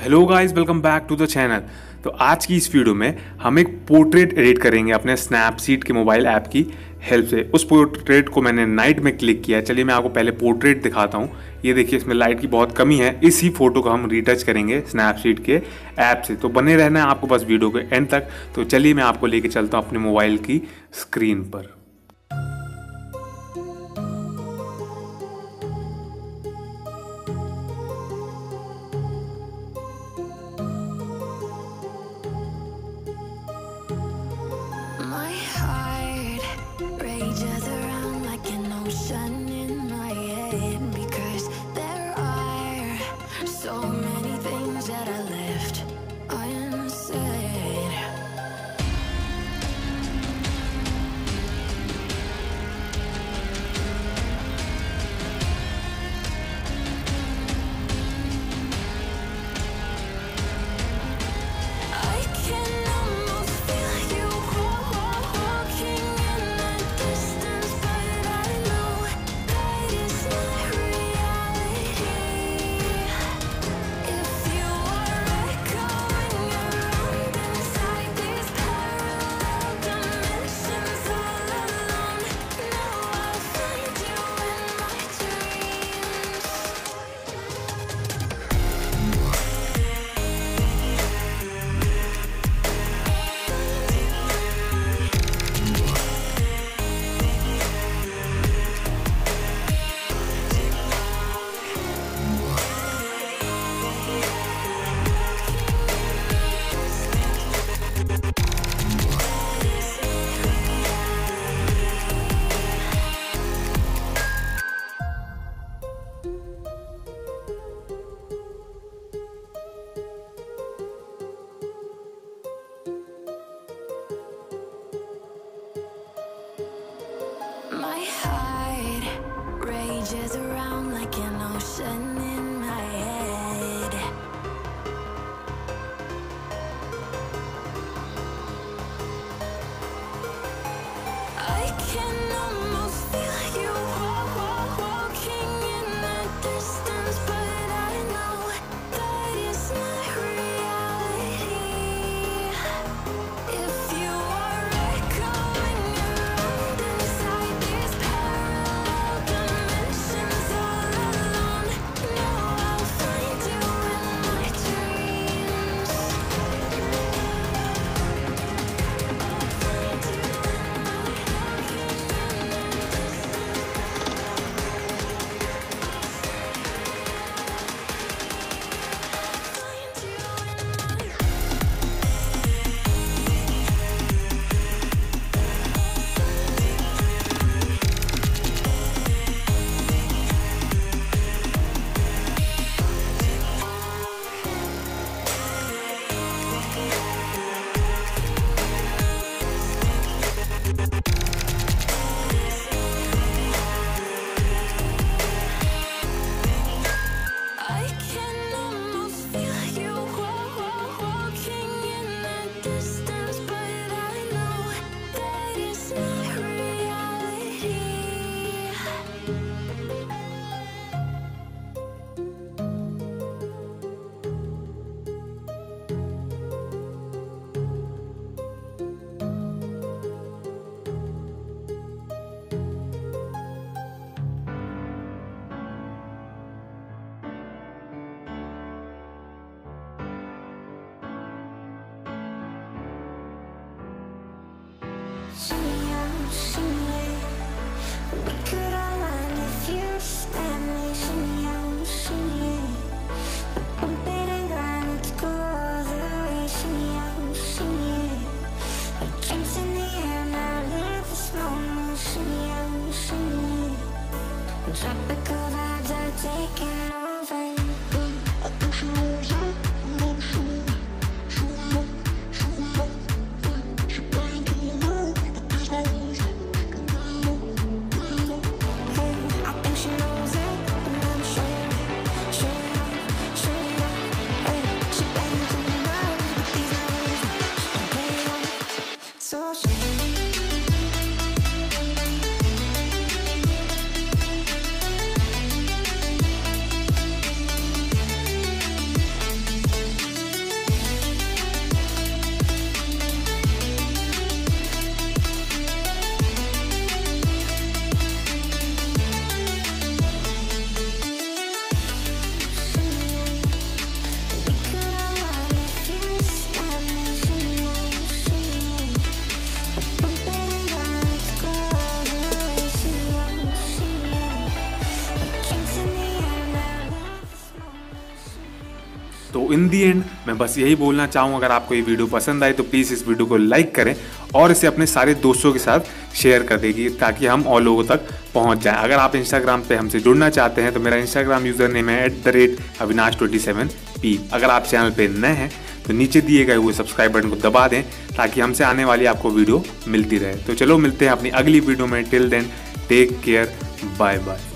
Hello guys welcome back to the channel तो आज की इस वीडियो में हम एक पोर्ट्रेट एडिट करेंगे अपने स्नैपसीड के मोबाइल ऐप की हेल्प से। उस पोर्ट्रेट को मैंने नाइट में क्लिक किया चलिए मैं आपको पहले पोर्ट्रेट दिखाता हूँ। ये देखिए, इसमें लाइट की बहुत कमी है। इसी फ़ोटो को हम रिटच करेंगे स्नैपसीड के ऐप से। तो बने रहना है आपको बस वीडियो के एंड तक। तो चलिए मैं आपको लेके चलता हूँ अपने मोबाइल की स्क्रीन पर। My rages around like an ocean in my head. I can almost feel you She, I'm, she, could. तो इन दी एंड मैं बस यही बोलना चाहूँ, अगर आपको ये वीडियो पसंद आए तो प्लीज़ इस वीडियो को लाइक करें और इसे अपने सारे दोस्तों के साथ शेयर कर देगी ताकि हम और लोगों तक पहुँच जाएँ। अगर आप इंस्टाग्राम पर हमसे जुड़ना चाहते हैं तो मेरा इंस्टाग्राम यूज़र नेम है at the rate Avinash twenty seven P अगर आप चैनल पर नए हैं तो नीचे दिए गए हुए सब्सक्राइब बटन को दबा दें ताकि हमसे आने वाली आपको वीडियो मिलती रहे। तो चलो मिलते हैं अपनी अगली वीडियो में। Till then take care bye bye